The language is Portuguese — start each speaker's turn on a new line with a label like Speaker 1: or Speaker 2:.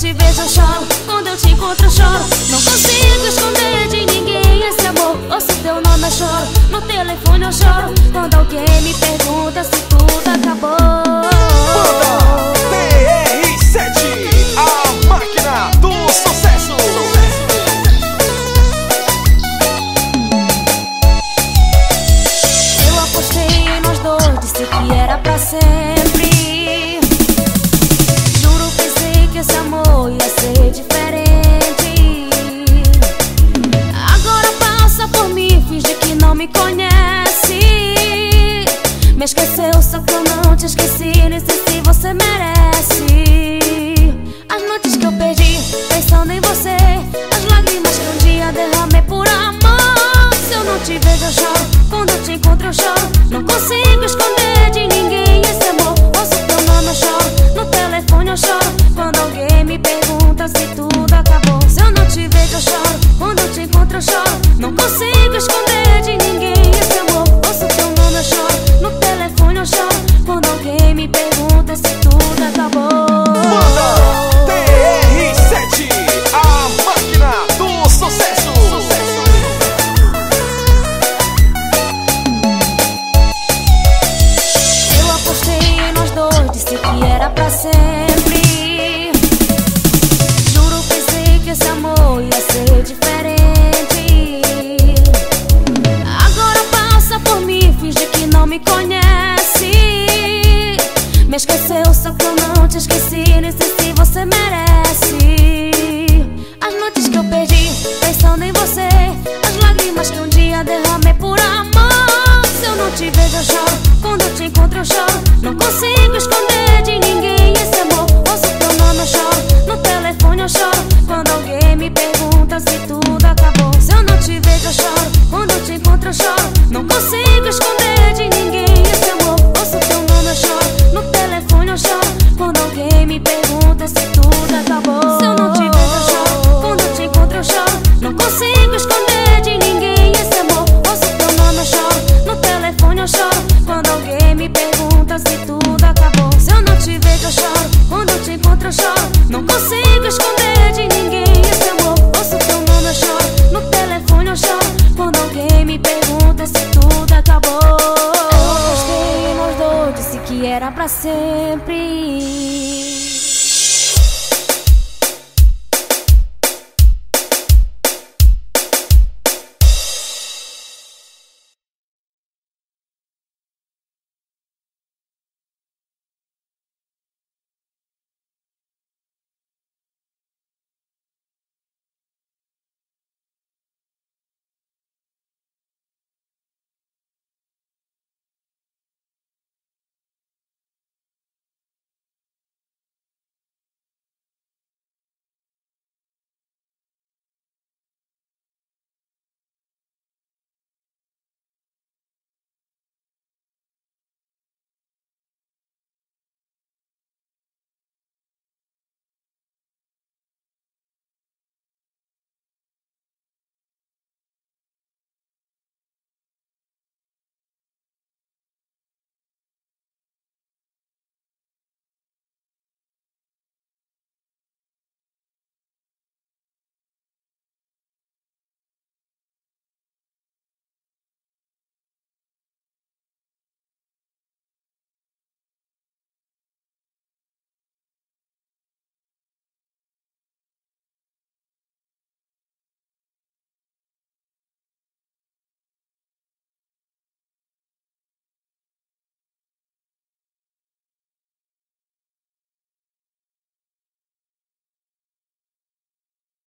Speaker 1: te vejo eu choro, quando eu te encontro eu choro. Não me conhece. Me esqueceu, só que eu não te esqueci Nem sei se você merece. As noites que eu perdi pensando em você. As lágrimas que um dia derramei por amor. Se eu não te vejo eu choro, quando eu te encontro eu choro. Não consigo esqueci nesse era para sempre.